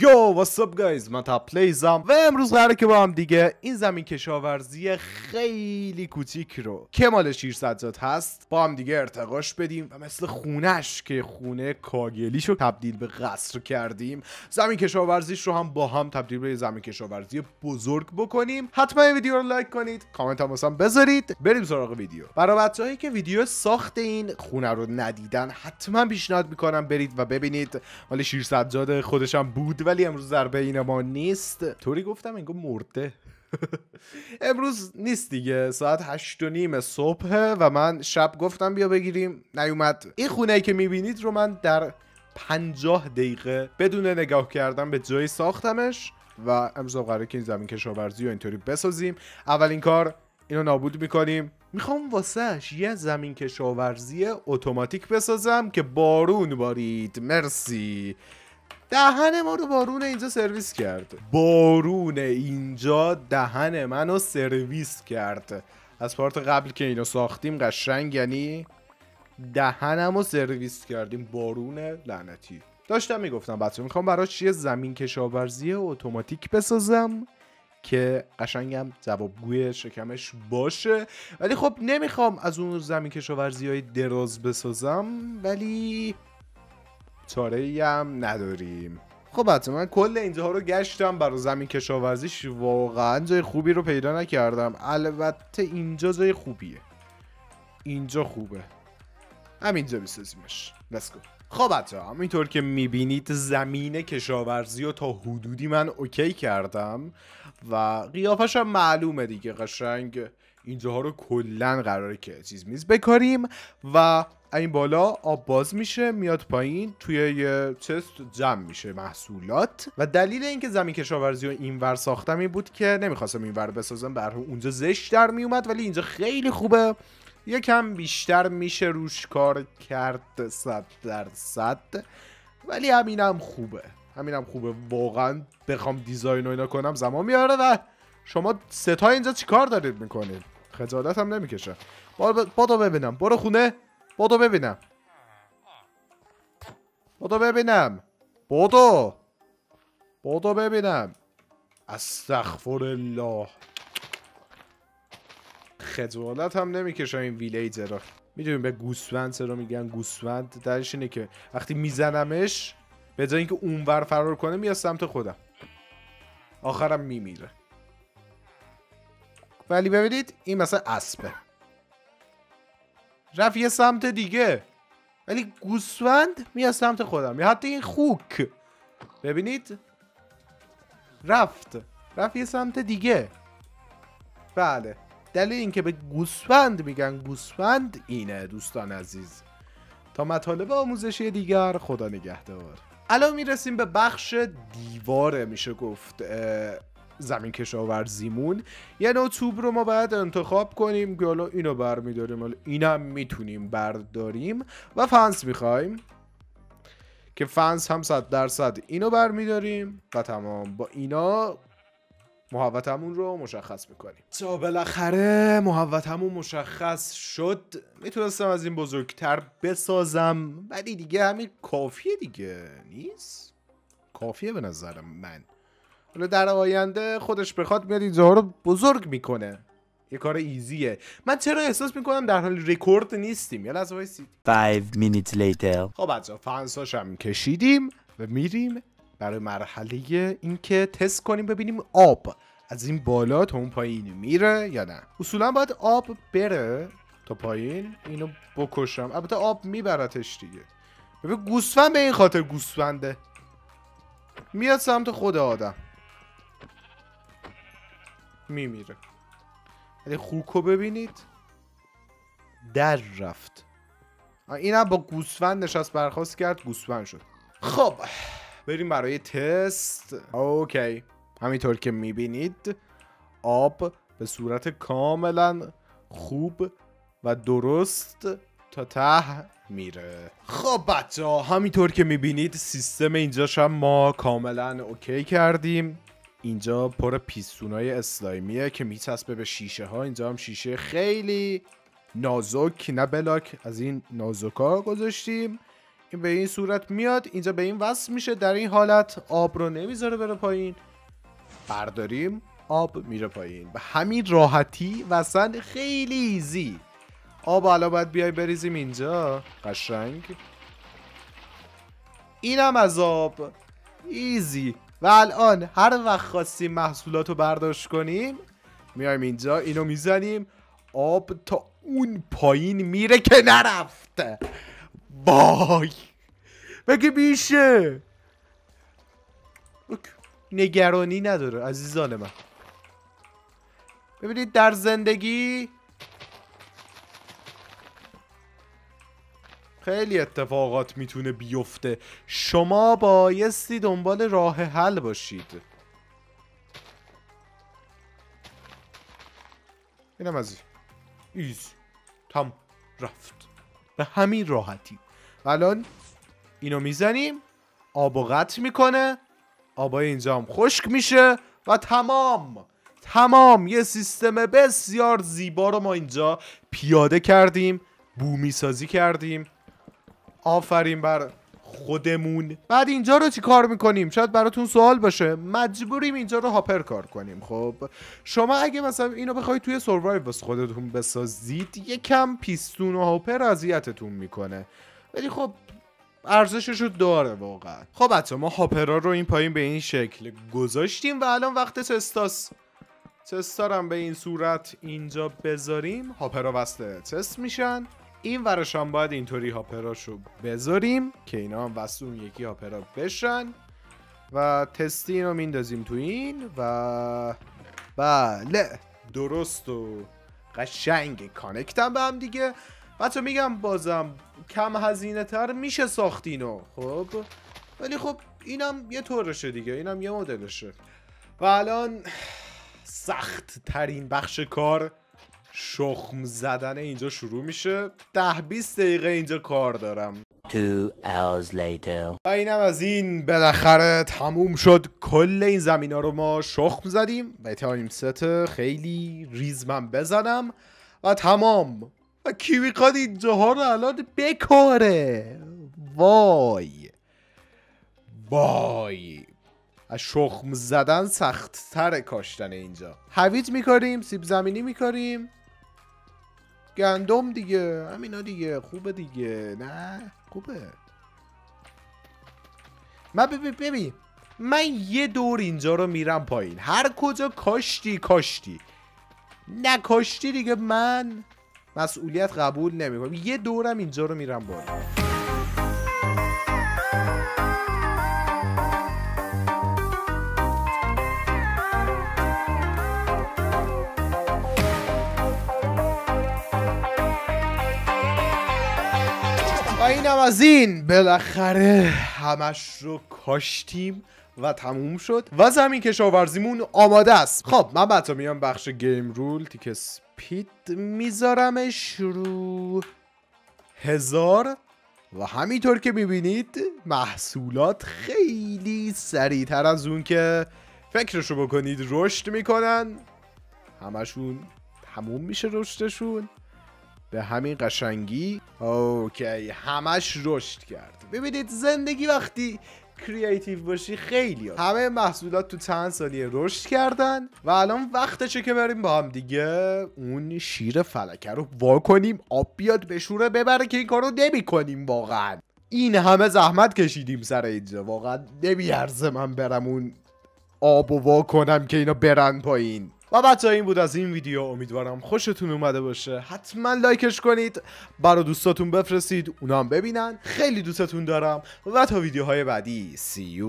Yo what's up guys من تا پلیزم و امروز قراره که با هم دیگه این زمین کشاورزی خیلی کوچیک رو که مال شیر سجاد هست با هم دیگه ارتقاش بدیم و مثل خونش که خونه کاهگلیش رو تبدیل به قصر کردیم زمین کشاورزیش رو هم با هم تبدیل به زمین کشاورزی بزرگ بکنیم. حتما این ویدیو رو لایک کنید کامنت هم واسم بذارید. بریم سراغ ویدیو. برای بچه‌هایی که ویدیو ساخت این خونه رو ندیدن حتما پیشنهاد می‌کنم برید و ببینید. مال شیر سجاد خودشم بود ولی امروز در بین ما نیست. طوری گفتم انگار مرده. امروز نیست دیگه. ساعت هشت و نیم صبح و من شب گفتم بیا بگیریم. نیومد. این خونه ای که می‌بینید رو من در پنجاه دقیقه بدون نگاه کردن به جای ساختمش و امروز قراره که این زمین کشاورزی رو اینطوری بسازیم. اولین کار اینو نابود می‌کنیم. می‌خوام واسهش یه زمین کشاورزی اتوماتیک بسازم که بارون بارید. مرسی. دهن ما رو بارون اینجا سرویس کرد بارون اینجا دهن منو سرویس کرد از پارت قبل که اینو ساختیم قشنگ یعنی دهنمو سرویس کردیم. بارون لعنتی. داشتم می‌گفتم بچه می‌خوام براش یه زمین کشاورزی اتوماتیک بسازم که قشنگم جوابگوی شکمش باشه. ولی خب نمی‌خوام از اون زمین کشاورزی های دراز بسازم ولی چاره هم نداریم. خب بچه من کل اینجاها رو گشتم برای زمین کشاورزیش. واقعا جای خوبی رو پیدا نکردم. البته اینجا جای خوبیه. اینجا خوبه. همینجا بسازیمش. لسکو خب بچه همینطور که می‌بینید زمین کشاورزی رو تا حدودی من اوکی کردم و قیافش هم معلومه دیگه قشنگ. اینجاها رو کلا قراره که چیز میز بکاریم و این بالا آب باز میشه میاد پایین توی یه چست جمع میشه محصولات. و دلیل اینکه زمین کشاورزی رو اینور ساختم این بود که نمی‌خواستم اینور بسازم بر اونجا زشت در میومد ولی اینجا خیلی خوبه. یکم بیشتر میشه روش کار کرد صد درصد ولی همینم خوبه. همینم خوبه. واقعا بخوام دیزاین و اینا کنم زمان میاره و شما ستا اینجا چیکار دارید می‌کنید؟ خجالت هم نمی‌کشه بادو ببینم. برو خونه. بادو ببینم. بادو ببینم. بادو بادو ببینم. استغفر الله خجالت هم نمی‌کشه این ویلیجر می‌دونیم به گوسفند چرا میگن. گوسفند درش اینه که وقتی میزنمش به جای اینکه اونور فرار کنه میاد سمت خودم. آخرم میمیره. ولی ببینید این مثلا اسبه. رفت یه سمت دیگه. ولی گوسفند میاد سمت خودم. یا حتی این خوک. ببینید. رفت. رفت یه سمت دیگه. بله. دلیل اینکه به گوسفند میگن گوسفند اینه دوستان عزیز. تا مطالب آموزشی دیگر خدا نگهدار. الان می‌رسیم به بخش دیواره میشه گفت. زمین کشاورزیمون. یه نوع توب رو ما باید انتخاب کنیم که حالا اینو برمیداریم حالا اینم می‌تونیم برداریم. و فنس می‌خوایم که فنس هم صد درصد اینو برمیداریم و تمام. با اینا محوتمون رو مشخص می‌کنیم. تا بالاخره محوتمون مشخص شد. می‌تونستم از این بزرگتر بسازم ولی دیگه همین کافیه دیگه نیست؟ کافیه به نظر من. حالا در آینده خودش بخواد میاد این رو بزرگ می‌کنه. یه کار easy ایه. من چرا احساس می‌کنم در حال رکورد نیستیم؟ یه لحظه وایسید. 5 minutes later. خب بچا فنساش هم کشیدیم و میریم برای مرحله اینکه تست کنیم ببینیم آب از این بالا تا اون پایین میره یا نه. اصولا باید آب بره تا پایین. اینو بکشم. البته آب میبرتش دیگه. ببین گوسفند به این خاطر گوسفنده. میاد سمت خود آدم. میمیره. ولی خوکو ببینید. در رفت. اینم با گوسفند نشست برخواست کرد گوسفند شد. خب بریم برای تست. اوکی. همینطور که می‌بینید آب به صورت کاملا خوب و درست تا ته میره. خب بچه همینطور که می‌بینید سیستم اینجاش هم ما کاملا اوکی کردیم. اینجا پر پیستونای اسلایمیه که میچسبه به شیشه ها اینجا هم شیشه خیلی نازک نه بلاک از این نازکا گذاشتیم. این به این صورت میاد اینجا به این وصل میشه. در این حالت آب رو نمی‌ذاره بره پایین. برداریم آب میره پایین. به همین راحتی و اصلا خیلی ایزی. آب حالا باید بیای بریزیم اینجا. قشنگ. اینم از آب. ایزی. و الان هر وقت خواستیم محصولات رو برداشت کنیم میایم اینجا اینو می‌زنیم. آب تا اون پایین میره که نرفته. بای بگه میشه؟ نگرانی نداره عزیزان من. ببینید در زندگی خیلی اتفاقات می‌تونه بیفته. شما بایستی دنبال راه حل باشید. اینم از ایز. تم رفت. به همین راحتی. الان اینو می‌زنیم. آب و قطع می‌کنه. آبای اینجا هم خشک میشه و تمام تمام یه سیستم بسیار زیبا رو ما اینجا پیاده کردیم بومی سازی کردیم. آفرین بر خودمون. بعد اینجا رو چی کار می‌کنیم؟ شاید براتون سوال باشه. مجبوریم اینجا رو هاپر کار کنیم. خب شما اگه مثلا اینو بخواید توی سروایو بس خودتون بسازید یکم پیستون و هاپر اذیتتون می‌کنه. ولی خب ارزشش رو داره واقعا. خب بچه ما هاپرا رو این پایین به این شکل گذاشتیم و الان وقت تستاس تستارم به این صورت اینجا بذاریم. هاپرا وصل تست میشن. این ورش هم باید اینطوری هاپراشو بذاریم که اینا هم وصل اون یکی هاپرا بشن و تستی اینو میندازیم تو این و بله درست و قشنگ کانکتم به هم دیگه. بچه میگم بازم کم هزینه تر میشه ساخت اینو خب؟ ولی خب اینم یه طورشه دیگه اینم یه مدلشه. و الان سخت ترین بخش کار شخم زدن اینجا شروع میشه. ده 20 دقیقه اینجا کار دارم. Two hours later. و اینم از این بالاخره تموم شد. کل این زمین ها رو ما شخم زدیم. و time set خیلی ریز من بزنم. و تمام. و کی می‌خواد اینجاها رو الان بکاره. وای. وای. از شخم زدن سخت تر کاشتن اینجا. هویج میکاریم سیب زمینی میکاریم. گندم دیگه. همینا دیگه. خوبه دیگه. نه؟ خوبه. من ببین ببین من یه دور اینجا رو میرم پایین. هر کجا کاشتی کاشتی. نه کاشتی دیگه من مسئولیت قبول نمی‌کنم. یه دورم اینجا رو میرم بالا. اینم از این. بالاخره همش رو کاشتیم و تموم شد و زمین کشاورزیمون آماده است. خب من بچه میام بخش گیم رول تیک سپید میذارمش رو هزار. و همینطور که می‌بینید محصولات خیلی سریعتر از اون که فکرشو بکنید رشد می‌کنن. همشون تموم میشه رشدشون. به همین قشنگی؟ اوکی همش رشد کرد. ببینید زندگی وقتی کریاتیو باشی خیلی هست. همه محصولات تو چند ثانیه رشد کردن و الان وقتشه که بریم با هم دیگه اون شیر فلکه رو وا کنیم آب بیاد بشوره ببره که این کارو نمی کنیم واقعا. این همه زحمت کشیدیم سر اینجا. واقعا نمیارزه من برم اون آب و وا کنم که اینا برن پایین. و بچه این بود از این ویدیو. امیدوارم خوشتون اومده باشه. حتما لایکش کنید. برا دوستاتون بفرستید. اونا هم ببینن. خیلی دوستتون دارم. و تا ویدیوهای بعدی. سی